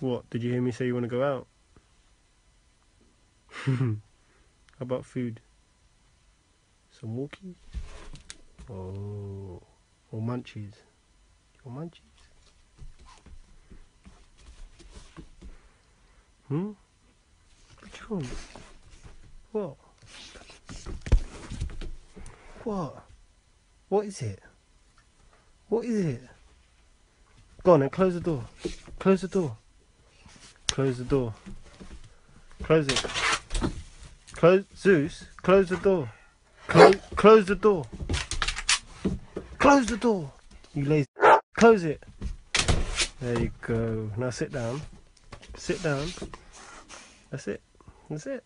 What? Did you hear me say you want to go out? How about food? Some walkies? Oh. Or munchies? Or munchies? Hmm? Which one? What? What? What is it? What is it? Go on then, close the door. Close the door. Close the door. Close it. Close Zeus, close the door. Close close the door. Close the door. You lazy close it. There you go. Now sit down. Sit down. That's it. That's it.